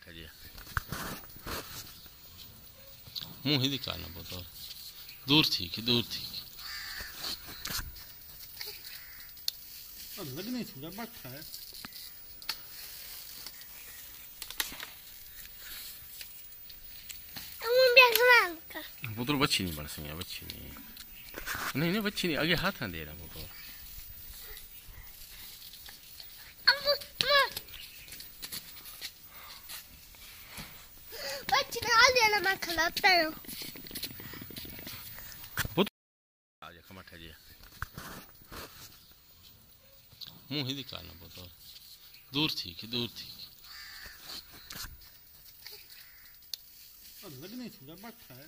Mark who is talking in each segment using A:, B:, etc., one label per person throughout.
A: kamatajia मुँह ही दिखाना बहुत दूर थी कि दूर थी
B: लग नहीं छूटा बैठा है।
A: पुत्र बच्ची नहीं बन सही बच्ची नहीं नहीं नहीं बच्ची नहीं आगे हाथ ना दे रहा पुत्र
C: मैं खिलाता हूँ।
A: आजा कमाठा जी मुँह ही दिखाना बहुत दूर थी कि दूर थी?
B: लग नहीं छूटा बैठा है।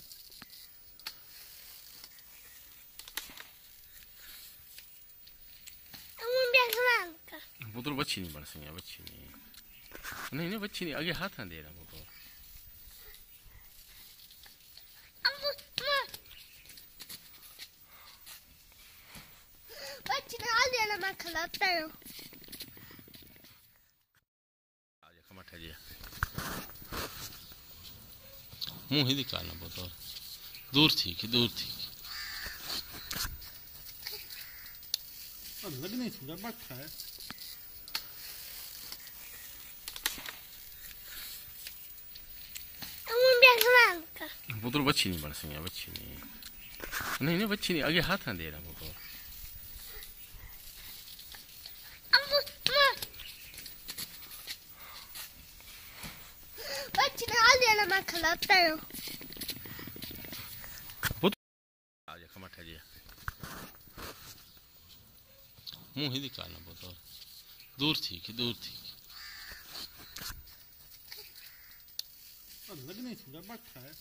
A: पुत्र बच्ची नहीं बन सही बच्ची नहीं। नहीं नहीं बच्ची नहीं आगे हाथ ना दे रहा पुत्र
C: हूँ।
A: मुँह ही दिखाना बहुत दूर थी कि दूर थी।
B: लग नहीं बैठा है।
A: पुत्र बच्ची नहीं बन सही बच्ची नहीं। नहीं नहीं बच्ची नहीं आगे हाथ ना दे रहा
C: हूँ
A: मुँह ही दिखाना बहुत दूर थी कि दूर थी
B: लग नहीं बैठा है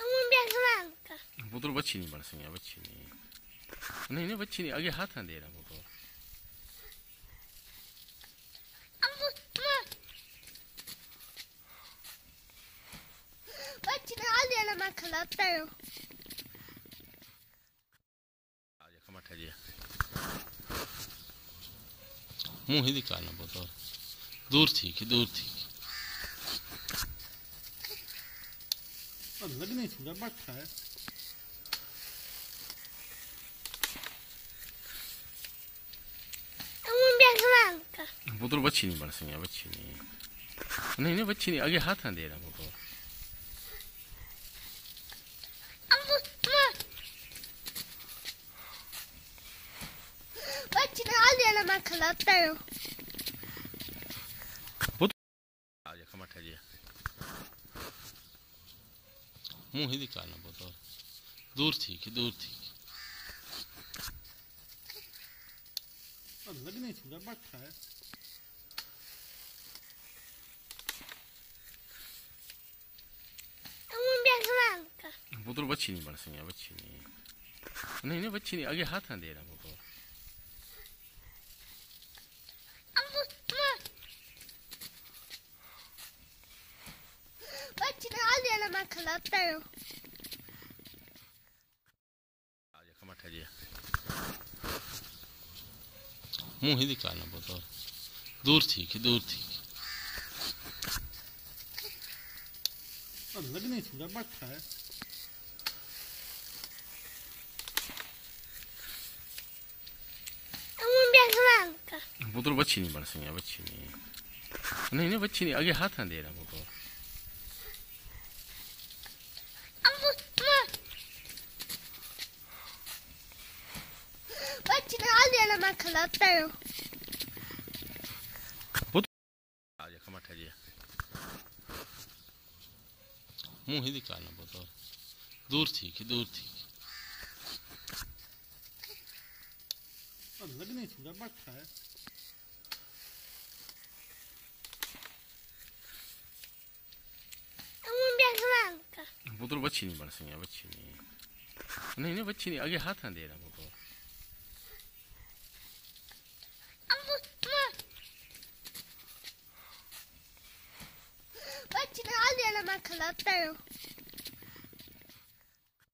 A: पुत्र बच्ची नहीं बन सही बच्ची नहीं नहीं नहीं बच्ची नहीं आगे हाथ ना दे रहा पुत्र
C: मैं खिलाता हूँ
A: आजा कमाठा जी मुँह ही दिखाना बहुत दूर थी कि दूर थी
B: लग नहीं छूटा बैठा है
A: पुत्र बच्ची नहीं बन सही बच्ची नहीं नहीं नहीं बच्ची नहीं आगे हाथ ना दे रहा पुत्र
C: मैं खिलाता हूँ
A: आजा कमाठा जी मुँह ही दिखाना बहुत दूर थी कि दूर थी
B: लग नहीं छूटा बैठा है
A: पुत्र बच्ची नहीं बन सही बच्ची नहीं नहीं नहीं बच्ची नहीं आगे हाथ ना दे रहा
C: खिलाता हूँ
A: आजा मुँह ही दिखाना बहुत दूर थी कि दूर थी
B: लग नहीं छूटा है।
A: पुत्र बच्ची नहीं बन सही बच्ची नहीं नहीं नहीं बच्ची नहीं आगे हाथ ना दे रहा पुत्र
C: मैं खिलाता हूँ।
A: आजा कमाठा जी। मुँह ही दिखाना बहुत दूर थी कि दूर थी?
B: लग नहीं बैठा है।
A: बच्ची नहीं बन सही बच्ची नहीं। नहीं नहीं बच्ची नहीं आगे हाथ ना दे रहा पुत्र
C: खिलाता हूँ